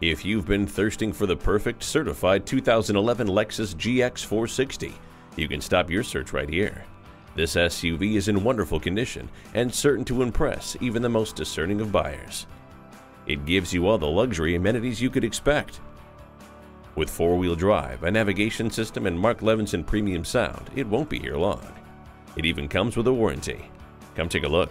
If you've been thirsting for the perfect certified 2011 Lexus GX 460, you can stop your search right here. This SUV is in wonderful condition and certain to impress even the most discerning of buyers. It gives you all the luxury amenities you could expect. With four-wheel drive, a navigation system, and Mark Levinson premium sound, it won't be here long. It even comes with a warranty. Come take a look.